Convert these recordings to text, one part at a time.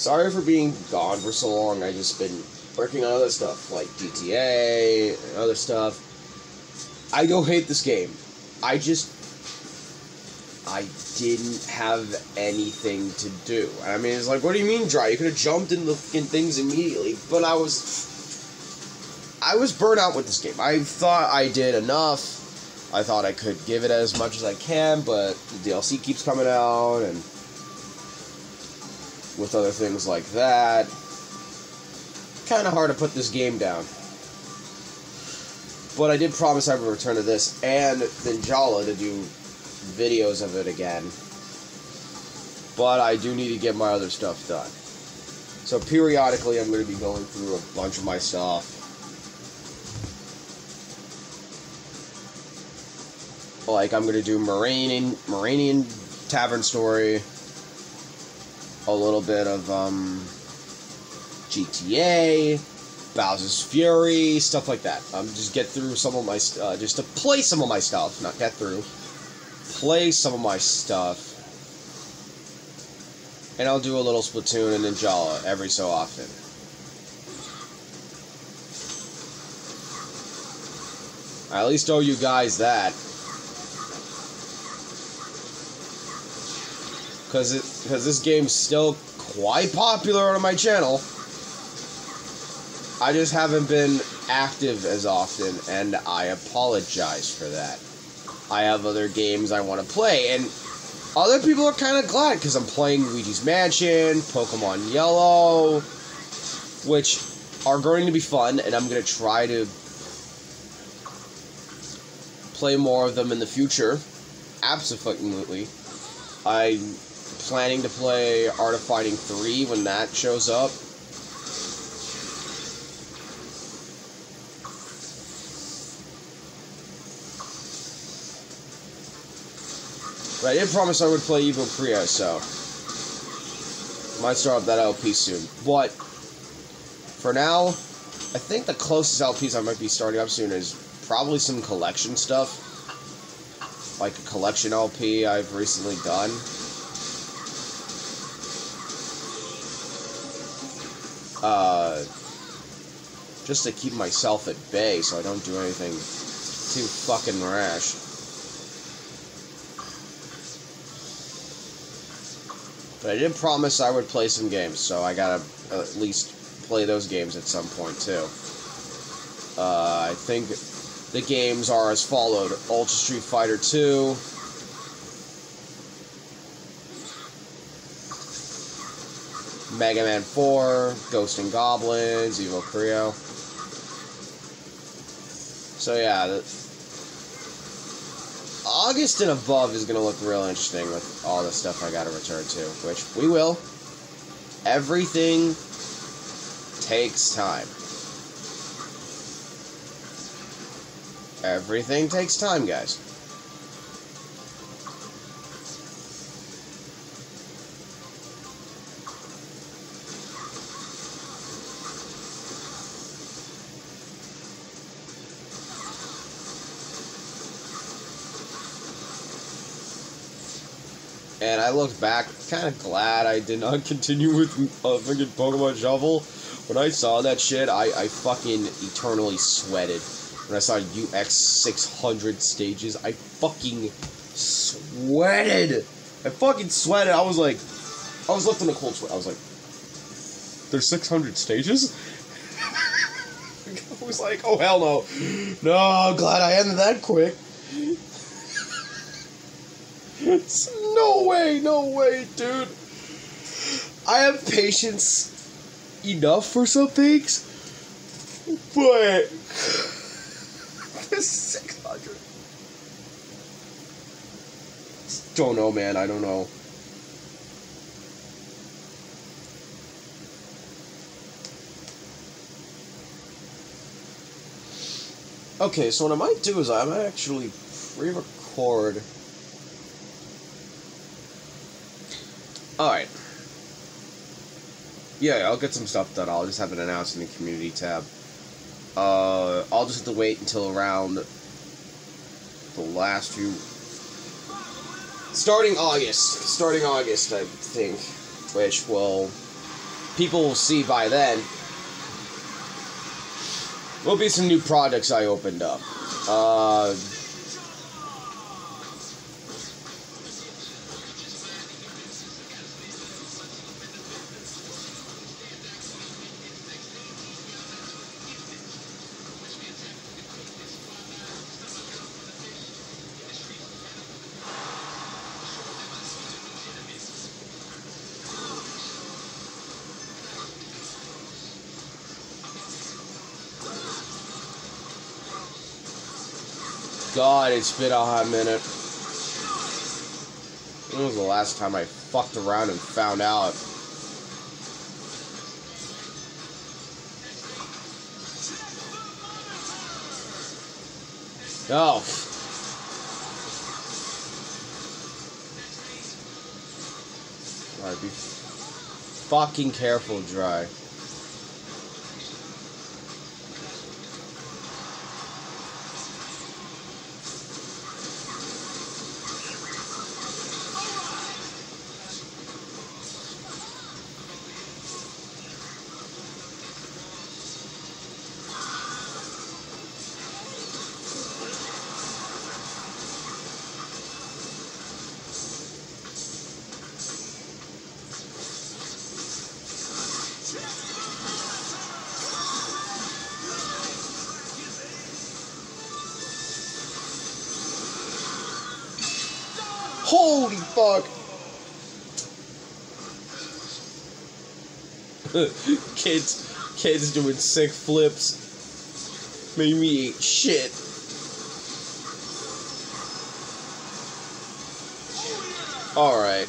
sorry for being gone for so long. I just been working on other stuff like GTA and other stuff. I don't hate this game. I just I didn't have anything to do. I mean, it's like, what do you mean dry? You could have jumped in the fucking things immediately, but I was I was burnt out with this game. I thought I did enough. I thought I could give it as much as I can, but the DLC keeps coming out, and with other things like that, kind of hard to put this game down. But I did promise I would return to this and Ninjala to do videos of it again. But I do need to get my other stuff done. So periodically, I'm going to be going through a bunch of my stuff Like I'm gonna do Marenian Marenian Tavern Story, a little bit of um, GTA, Bowser's Fury, stuff like that. Um, just get through some of my uh, just to play some of my stuff, not get through, play some of my stuff. And I'll do a little Splatoon and Ninjala every so often. I at least owe you guys that. because it because this game's still quite popular on my channel. I just haven't been active as often, and I apologize for that. I have other games I want to play, and other people are kind of glad because I'm playing Luigi's Mansion, Pokemon Yellow, which are going to be fun, and I'm going to try to play more of them in the future. Absolutely. I planning to play Art of Fighting 3 when that shows up. But I did promise I would play Evo Korea, so might start up that LP soon. But for now, I think the closest LPs I might be starting up soon is probably some collection stuff. Like a collection LP I've recently done. Uh, just to keep myself at bay so I don't do anything too fucking rash. But I did promise I would play some games, so I gotta at least play those games at some point too. Uh, I think the games are as followed: Ultra Street Fighter 2, Mega Man 4, Ghost and Goblins, Evo Korea. So yeah, the, August and above is gonna look real interesting with all the stuff I gotta return to, which we will. Everything takes time. Everything takes time, guys. I looked back, kind of glad I did not continue with uh, fucking Pokemon Shuffle. When I saw that shit, I, I fucking eternally sweated. When I saw UX 600 stages, I fucking sweated. I fucking sweated. I was like, I was left in a cold sweat. I was like, there's 600 stages? I was like, oh hell no. No, glad I ended that quick. No way, no way, dude. I have patience enough for some things, but 600. Don't know, man. I don't know. Okay, so what I might do is I might actually pre-record Alright. Yeah, I'll get some stuff done. I'll just have it announced in the community tab. Uh, I'll just have to wait until around the last few... Starting August. Starting August, I think. Which will people will see by then. Will be some new projects I opened up. Uh, God, it's been a hot minute. When was the last time I fucked around and found out? Oh. Alright, be fucking careful, Dry. Fuck! kids, kids doing sick flips. Made me eat shit. Alright.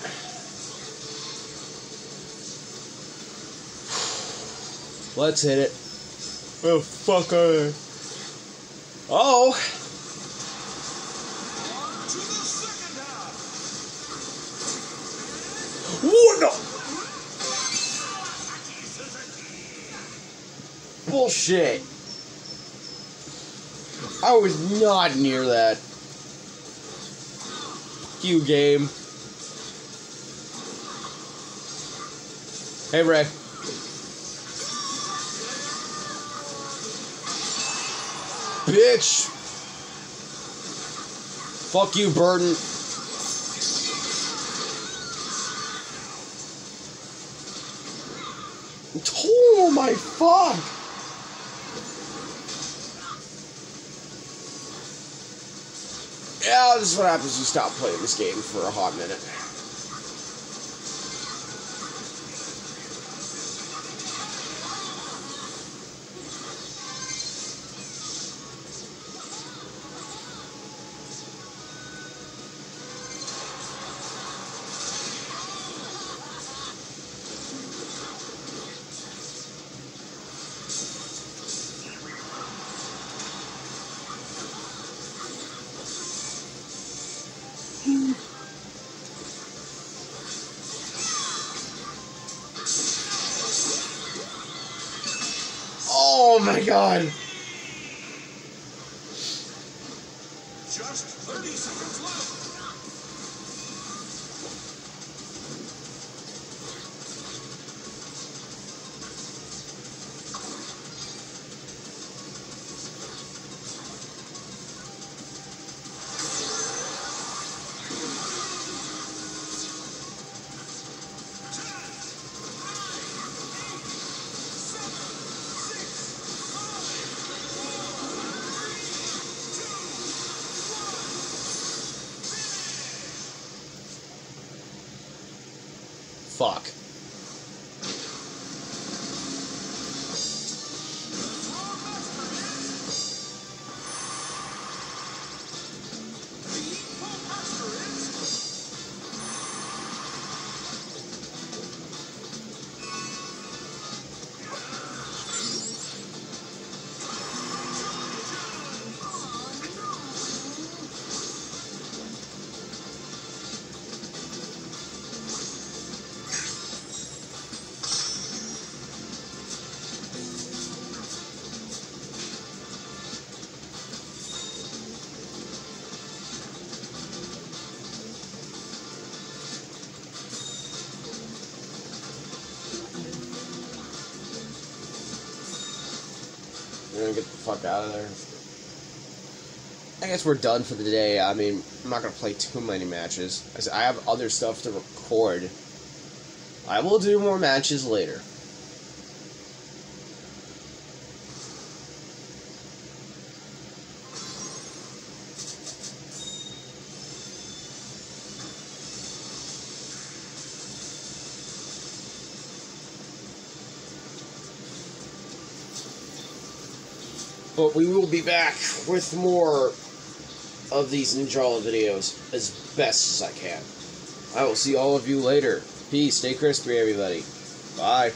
Let's hit it. Oh, fucker. Oh! Bullshit. I was not near that. You game. Hey, Ray. Bitch. Fuck you, Burden. Oh my fuck! Yeah, this is what happens when you stop playing this game for a hot minute. Oh my god! Fuck. Fuck out of there. I guess we're done for the day. I mean, I'm not gonna play too many matches. I have other stuff to record. I will do more matches later. But we will be back with more of these Ninjala videos as best as I can. I will see all of you later. Peace. Stay crispy, everybody. Bye.